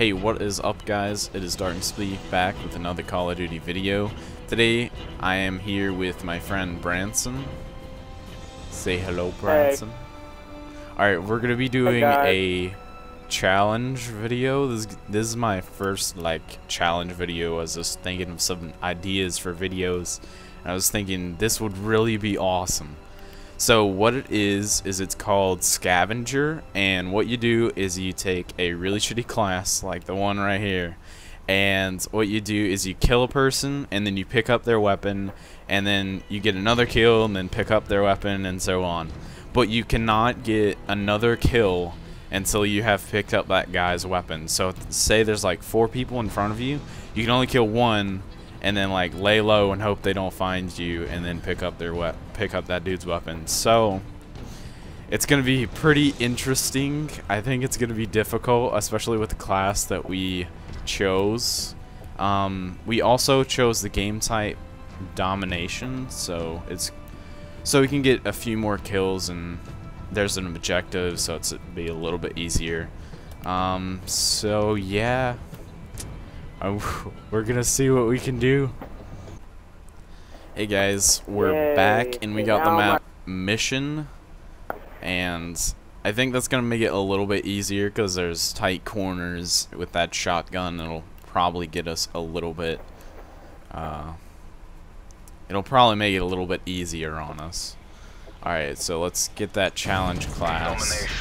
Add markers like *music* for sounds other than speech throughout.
Hey, what is up guys? It is Darknessby back with another Call of Duty video. Today, I am here with my friend Branson. Say hello, Branson. Alright, we're gonna be doing a challenge video. This, this is my first, like, challenge video. I was just thinking of some ideas for videos. And I was thinking this would really be awesome. So what it is, is it's called Scavenger, and what you do is you take a really shitty class, like the one right here, and what you do is you kill a person, and then you pick up their weapon, and then you get another kill, and then pick up their weapon, and so on. But you cannot get another kill until you have picked up that guy's weapon. So say there's like four people in front of you, you can only kill one and then like lay low and hope they don't find you and then pick up their we pick up that dude's weapon. So it's going to be pretty interesting. I think it's going to be difficult, especially with the class that we chose. Um, we also chose the game type domination, so it's so we can get a few more kills and there's an objective, so it's be a little bit easier. Um, so yeah, we're gonna see what we can do. Hey guys, we're Yay. back and we got the map mission and I think that's gonna make it a little bit easier because there's tight corners with that shotgun. It'll probably get us a little bit uh, it'll probably make it a little bit easier on us. Alright so let's get that challenge class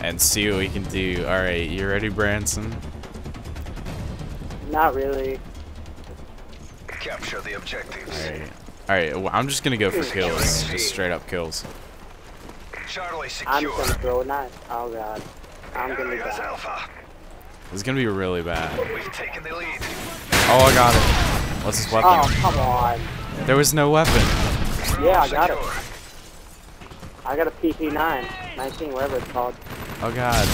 and see what we can do. Alright you ready Branson not really. Capture the objectives. Alright. Alright, well, I'm just gonna go for kills. Just straight up kills. Charlie secure. I'm gonna throw a knife. Oh god. I'm gonna die. Alpha. This is gonna be really bad. We've taken the lead. Oh, I got it. What's his weapon? Oh, come on. There was no weapon. Yeah, I got it. I got a PP9, 19, whatever it's called. Oh god.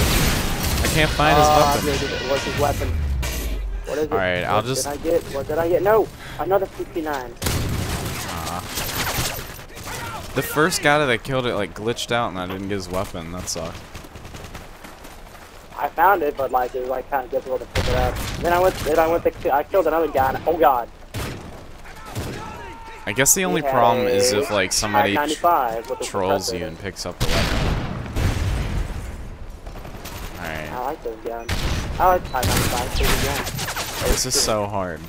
I can't find uh, his weapon. What's his weapon? What is it? Alright, I'll just... did I get? What did I get? No! Another 59. Uh, the first guy that killed it, like, glitched out and I didn't get his weapon. That sucked. I found it, but, like, it was, like, kind of difficult to pick it up. Then I went, then I went to, I killed another guy, and, oh god. I guess the only problem is if, like, somebody trolls you and picks up the weapon. Alright. I like those guns. I like 595 this is so hard.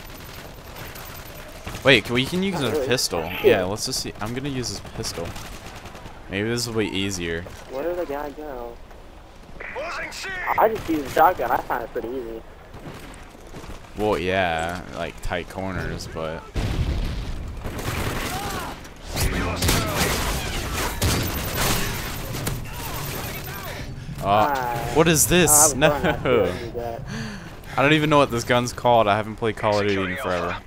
Wait, we can use a pistol. Yeah, let's just see. I'm gonna use this pistol. Maybe this will be easier. Where did the guy go? I just use a shotgun. I find it pretty easy. Well, yeah, like tight corners, but. Oh, what is this? Ah, no. *laughs* I don't even know what this gun's called. I haven't played Call of Duty in forever.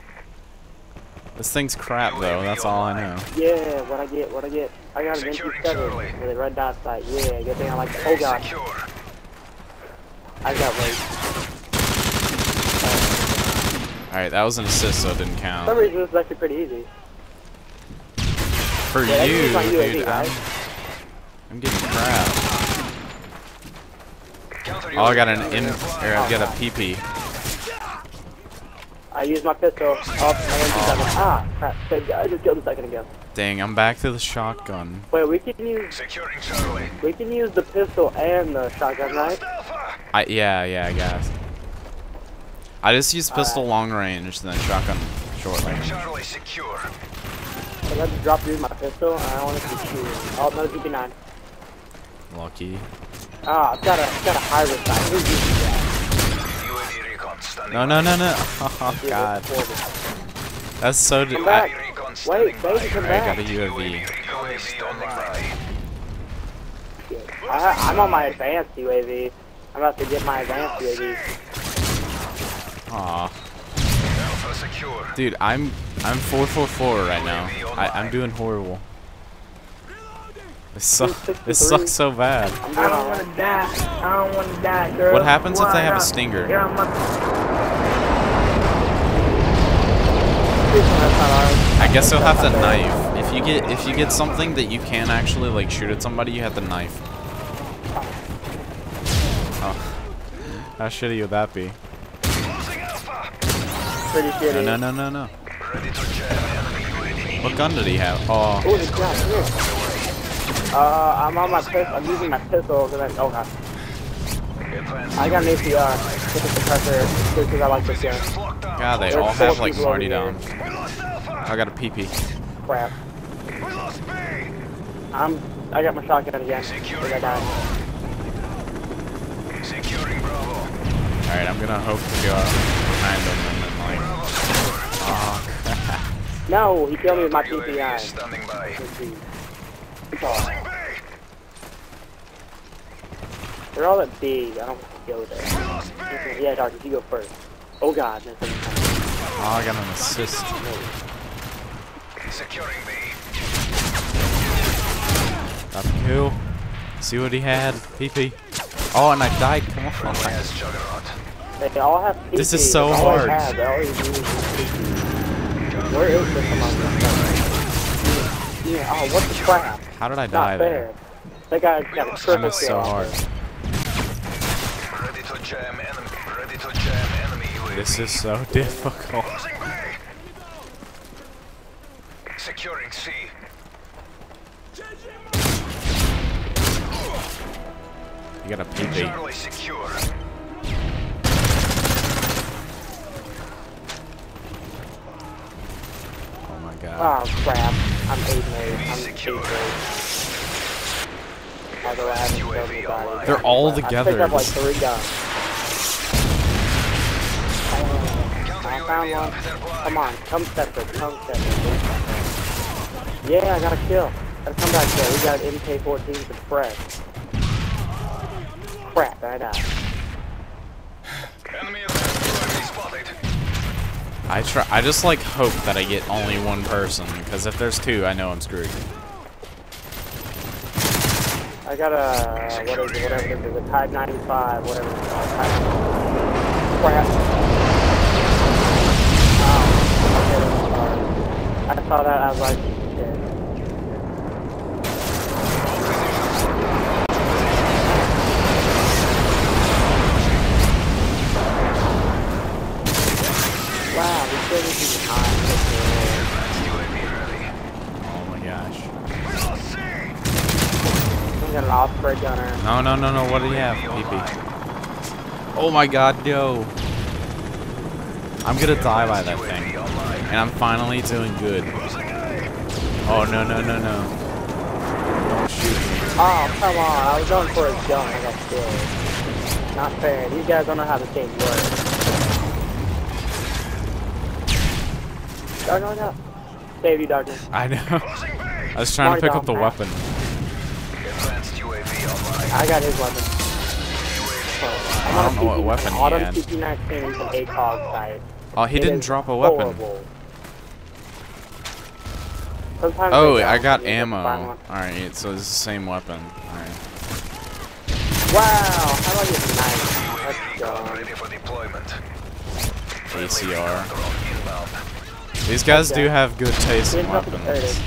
This thing's crap though, that's all I know. Yeah, what I get, what I get. I got an MP7 with a red dot sight. Yeah, good thing I like that. Oh god. I got raped. Alright, that was an assist so it didn't count. For some reason this is actually pretty easy. For yeah, you, dude, I'm, I'm getting crap. Oh, I got an M. Or I got a PP. I used my pistol. Oh, ah, crap. I just killed a second ago. Dang, I'm back to the shotgun. Wait, we can use. We can use the pistol and the shotgun, right? I yeah yeah I guess. I just use pistol right. long range, and then shotgun short range. Charlie secure. So let's drop you my pistol. I want to shoot. Oh, another PP9. Lucky. Ah, I've got a, I've got a high risk side. Who's using that? No, no, no, no. *laughs* Oh, God. That's so... Come back. Wait, baby, come back. I got a UAV. I, I'm on my advanced UAV. I'm about to get my advanced UAV. Aw. Dude, I'm I'm 444 right now. I, I'm doing horrible. It, su it sucks so bad. I don't want to die. I don't want to die, girl. What happens if they have a stinger? I guess you'll have to knife. If you get if you get something that you can actually like shoot at somebody, you have to knife. Oh. How shitty would that be? Pretty shitty. No, no, no, no, no. Ready to jam enemy UAV. What gun did he have? Oh, Uh, I'm on my pistol. I'm using my pistol because I. Oh god. I got an ACR. With the suppressor because I like this gun. positions locked down. God, they There's all have like people martyrdom. We lost Alpha. I got a PP. Crap. We lost B. I'm. I got my shotgun again. I think I Securing died. Bravo. Securing Bravo. Alright, I'm gonna hope to go behind them and then like, oh *laughs* crap. No, he killed me with my UAV is PPI. standing by. Let's see. Losing B. They're all at B. I don't want to go there. We lost B. Yeah, Darkness, you go first. Oh god, that's something. Oh, I got an assist. Securing B. Got the kill. See what he had. PP. Oh, and I died. Come on. Friendly. They all have PP. This is so all hard. have. They always use PP. Where is this among them? Yeah, oh, what the crap? How did I die Not there? fair. That guy got a That triple That is so hard. Ready to jam enemy. Ready to jam enemy UAV. This is so difficult. Losing B. Securing C. You got a PP. Charlie secure. Oh my god. Oh crap. I'm 8 made. I'm Secure. Although I haven't killed anybody. They're all I together. picked up like 3 guns. Found one. Come on, come separate, come separate. Yeah, I got a kill. Gotta come back there. We got MK14 to spread. Crap, I died. Enemy advanced spotted. I try. I just like hope that I get only one person because if there's two, I know I'm screwed. I got a, what is it, whatever it is, a Type 95, whatever it's called. Tide- Crap. Oh, okay, I'm sorry. I saw that, I was like. Wow, we still need to. Oh my gosh. An Osprey gunner. No, no, no, no. What do you have? PP. Oh my god, no. I'm gonna die by that thing. UAV online. And I'm finally doing good. Oh no, no, no, no. Don't shoot me. Oh, come on. I was going for a jump. I got killed. Not fair. These guys don't know how the game works. Go, go, go. Save you, Doctor. I know. Losing *laughs* B. I was trying to pick up the Marty weapon. Advanced UAV online. I got his weapon. I'm I don't know what weapon he Autumn had. CP19 from ACOG site. Oh, he It didn't drop a weapon. horrible. Sometimes Oh, I got You have to find ammo. Alright, so it's the same weapon. Alright. Wow, how do I get nice? UAV That's recon ready for deployment. ACR. recon drone inbound. These guys Okay. do have good taste in weapons. thirty.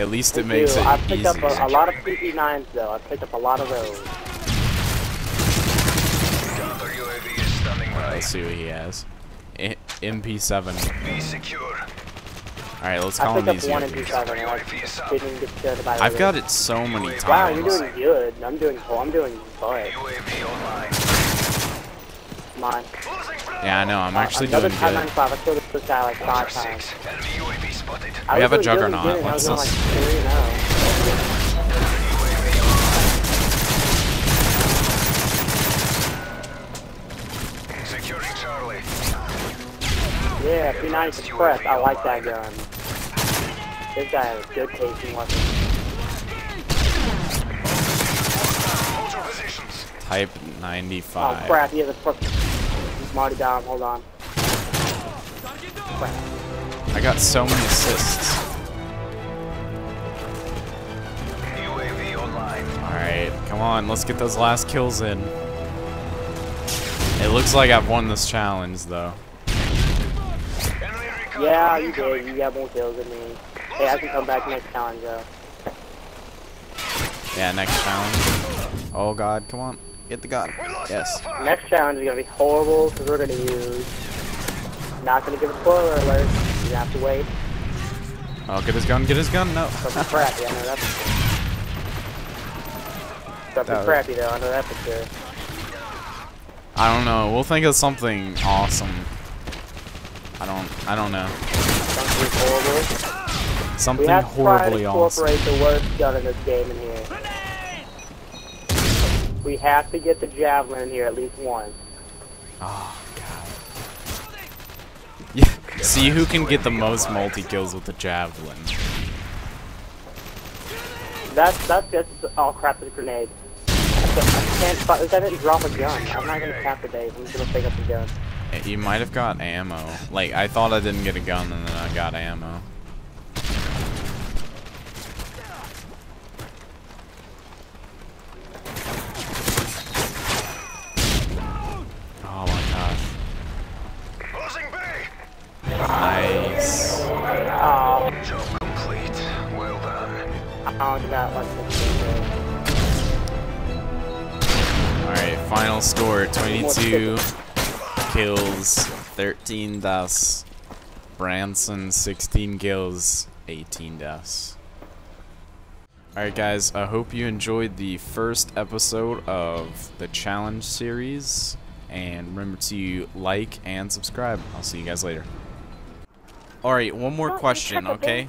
At least We it makes do. it I picked easy. up a, a lot of PP9s though. I picked up a lot of those. Counter UAV is standing by. Let's see what he has. I- MP7. Be secure. Alright, let's I call him picked up these. one and UAVs. two seven. and I didn't get scared about it. I've got it so many times. Wow, you're doing good. I'm doing cool. I'm doing good. UAV online. Mine. Losing ground. Yeah, I know. I'm Uh, actually another doing Type good. 95. I killed this guy like five times. Enemy UAV spotted. We have a doing good in the juggernaut. beginning. I was Let's- doing like three and. UAV online. Securing Charlie. Yeah, P90 Express. I like that gun. This guy has good tasting weapons. Hold your positions. Type Oh 95. crap, he has a front. He's martyrdom. Hold on. Crap. I got so many assists. UAV online. Alright, come on. Let's get those last kills in. It looks like I've won this challenge, though. Yeah, you incoming. did. You got more kills than me. Hey, I can come back next challenge though. Yeah, next challenge. Oh god, come on. Get the gun. Yes. Next challenge is gonna be horrible because we're gonna use. Not gonna give a spoiler alert. You have to wait. Oh, get his gun. Get his gun. No. Something *laughs* crappy. I know that for sure. Something That- crappy though. I know that for sure. I don't know. We'll think of something awesome. I don't. I don't know. Something horrible. We Something have to try to horribly awesome. incorporate the worst gun in this game in here. We have to get the javelin in here at least once. Oh god. Yeah. See who can get the most multi kills with the javelin. That's that's just oh crap, the grenade. I can't. fi- I didn't drop a gun. I'm not gonna tap the base. I'm just gonna pick up the gun. Eh, You might have got ammo. Like I thought I didn't get a gun and then I got ammo. I don't got like this. Alright, final score 22 kills, 13 deaths. Branson, 16 kills, 18 deaths. Alright, guys, I hope you enjoyed the first episode of the challenge series. And remember to like and subscribe. I'll see you guys later. Alright, one more question, okay?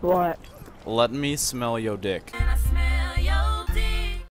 What? Let me smell your dick.